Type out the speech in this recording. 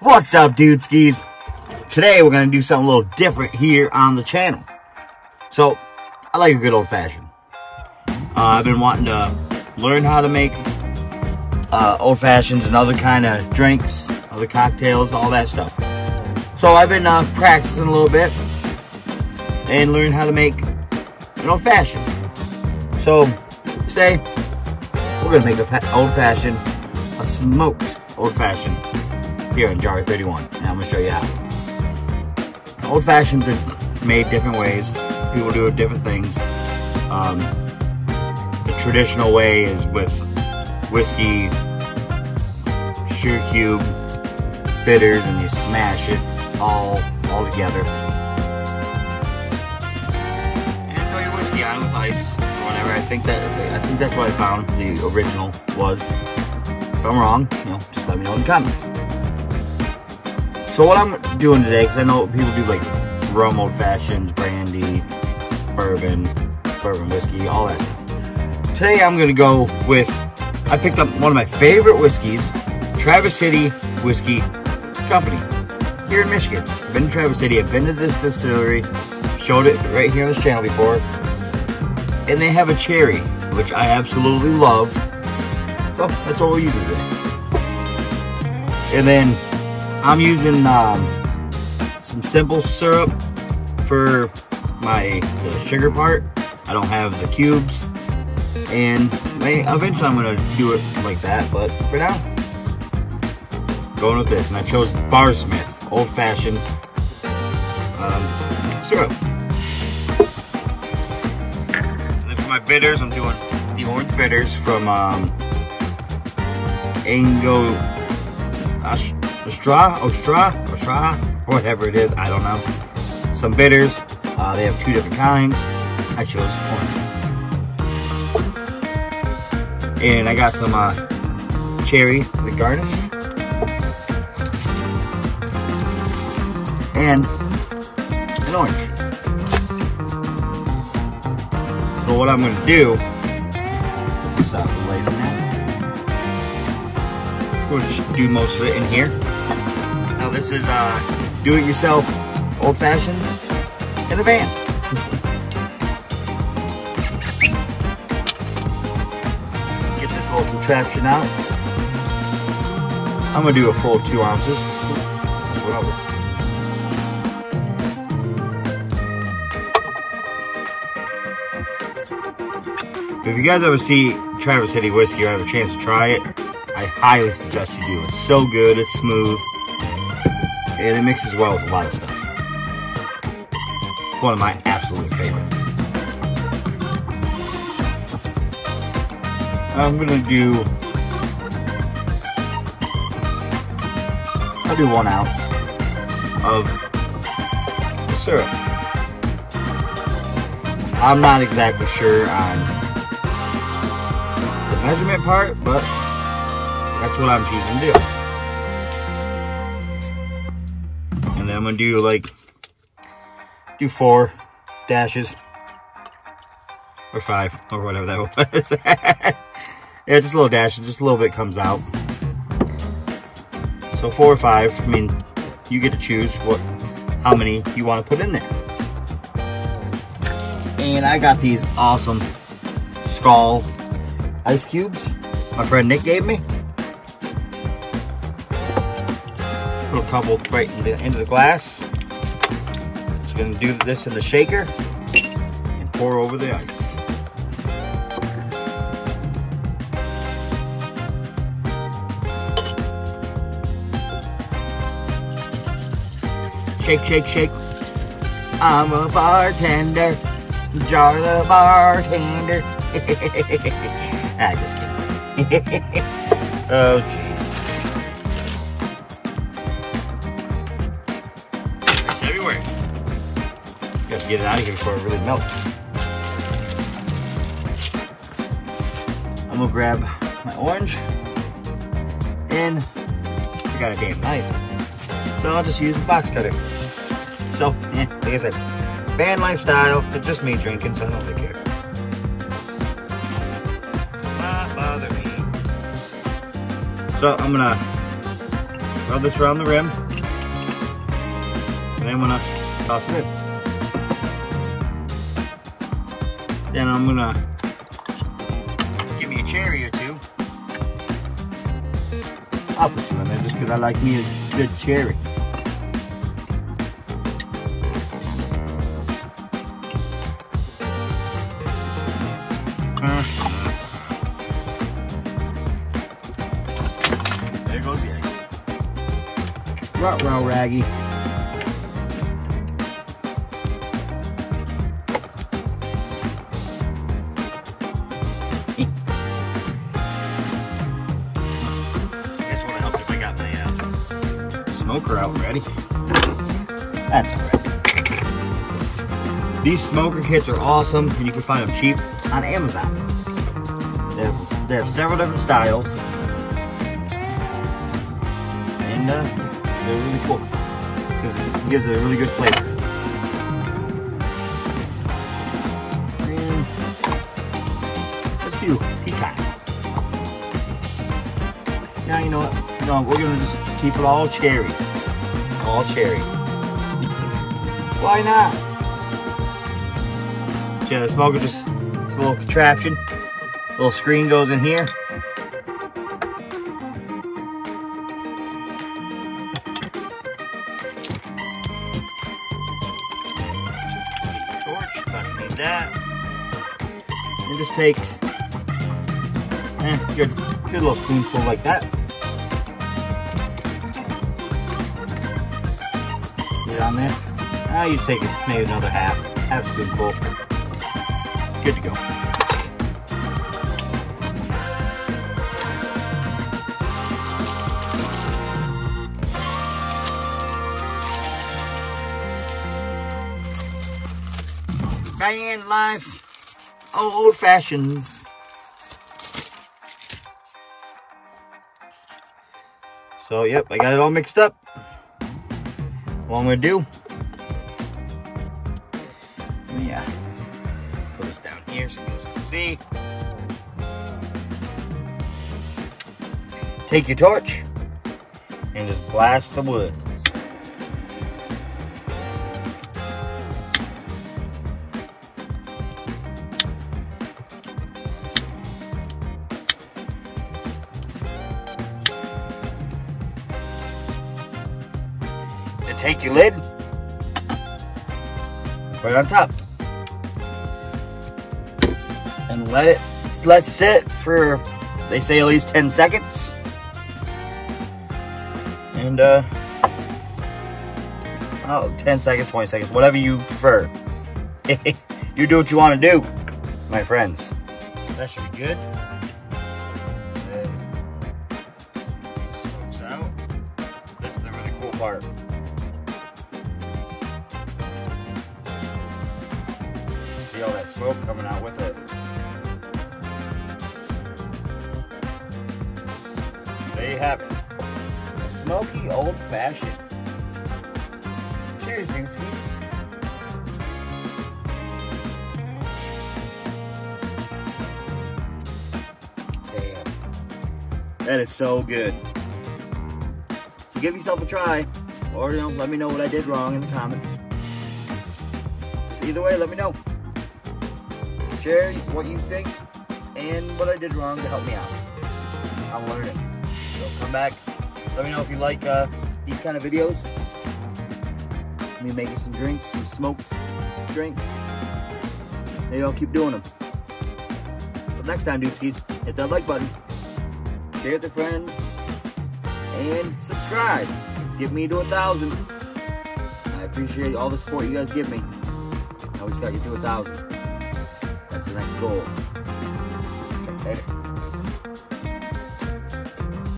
What's up, dude skis? Today we're gonna do something a little different here on the channel. So, I like a good old fashioned. Uh, I've been wanting to learn how to make uh, old fashions and other kind of drinks, other cocktails, all that stuff. So I've been uh, practicing a little bit and learn how to make an old fashioned. So today we're gonna make an old fashioned, a smoked old fashioned here in Jar 31, and I'm gonna show you how. Old fashions are made different ways. People do different things. Um, the traditional way is with whiskey, sugar cube, bitters, and you smash it all all together. And throw your whiskey on with ice or whatever. I think that I think that's what I found the original was. If I'm wrong, you know, just let me know in the comments. So what I'm doing today, because I know people do like rum old fashions, brandy, bourbon, bourbon whiskey, all that stuff. Today I'm gonna go with, I picked up one of my favorite whiskeys, Traverse City Whiskey Company, here in Michigan. I've been to Traverse City, I've been to this distillery, showed it right here on this channel before, and they have a cherry, which I absolutely love. So that's what we'll use it And then I'm using um, some simple syrup for my sugar part. I don't have the cubes. And may, eventually I'm going to do it like that. But for now, going with this. And I chose Barsmith Old Fashioned um, syrup. And then for my bitters, I'm doing the orange bitters from um, Ango Ostra, Ostra, Ostra, whatever it is, I don't know. Some bitters. Uh, they have two different kinds. I chose one. And I got some uh, cherry, the garnish. And an orange. So what I'm going to do, stop the light now. We'll just do most of it in here. This is uh, do-it-yourself old fashions in a van. Get this little contraption out. I'm gonna do a full two ounces. Whatever. If you guys ever see Traverse City Whiskey or have a chance to try it, I highly suggest you do. It's so good, it's smooth, and it mixes well with a lot of stuff. It's one of my absolute favorites. I'm gonna do, I'll do one ounce of syrup. I'm not exactly sure on the measurement part, but that's what I'm choosing to do. I'm gonna do like, do four dashes. Or five, or whatever that was. yeah, just a little dash, just a little bit comes out. So four or five, I mean, you get to choose what, how many you want to put in there. And I got these awesome Skull ice cubes my friend Nick gave me. Put right into the glass. Just gonna do this in the shaker and pour over the ice. Shake, shake, shake. I'm a bartender. Jar the bartender. ah, just kidding. oh. To get it out of here before it really melts. I'm gonna grab my orange and I got a damn knife. So I'll just use a box cutter. So, eh, like I said, van lifestyle, it's just me drinking, so I don't really care. Not bother me. So I'm gonna rub this around the rim. And then I'm gonna toss it in. Then I'm gonna give me a cherry or two. I'll put some in there just because I like me a good cherry. Uh, there goes the ice. Row raggy. Smoker out ready. That's alright. These smoker kits are awesome and you can find them cheap on Amazon. They have, they have several different styles. And uh, they're really cool. Because it gives it a really good flavor. Now you know what? No, we're gonna just keep it all cherry. All cherry. Why not? Yeah, the smoker just it's a little contraption. A Little screen goes in here. Torch, about to need that. And just take eh, good, good little spoonful like that. On there. I just take it maybe another half, half spoonful. Good to go. Cayenne life, old fashions. So, yep, I got it all mixed up. What I'm gonna do, yeah, put this down here so you guys can see. Take your torch and just blast the wood. Take your lid, put it on top, and let it let sit for they say at least 10 seconds. And uh, oh, 10 seconds, 20 seconds, whatever you prefer. you do what you want to do, my friends. That should be good. See all that smoke coming out with it. There you have it. Smoky old fashioned. Cheers. Damn. That is so good. So give yourself a try. Or you know, let me know what I did wrong in the comments. So either way, let me know. Share what you think and what I did wrong to help me out. I'm learning. So come back. Let me know if you like uh, these kind of videos. Me making some drinks, some smoked drinks. Maybe I'll keep doing them. But next time, dudeskies, hit that like button, share with your friends, and subscribe. Get me to a thousand. I appreciate all the support you guys give me. We just got you to a thousand. That's the